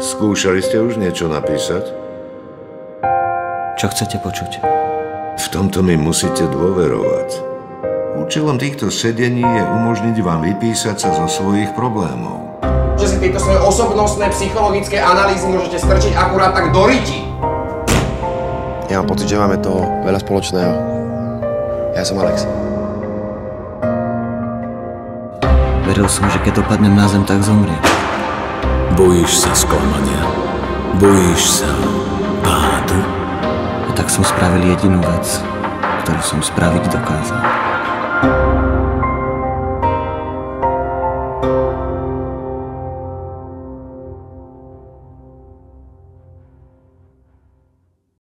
Skúšali ste už niečo napísať? Čo chcete počuť? V tomto mi musíte dôverovať. Účelom týchto sedení je umožniť vám vypísať sa zo svojich problémov. Že si tieto svoje osobnostné psychologické analýzy môžete strčiť akurát tak do riti. Ja mám pocit, že máme toho veľa spoločného. Ja som Alex. Veril som, že keď dopadnem na zem, tak zomriem. Bojíš sa sklamania. Bojíš sa pádu. A tak som spravil jedinú vec, ktorú som spraviť dokázal.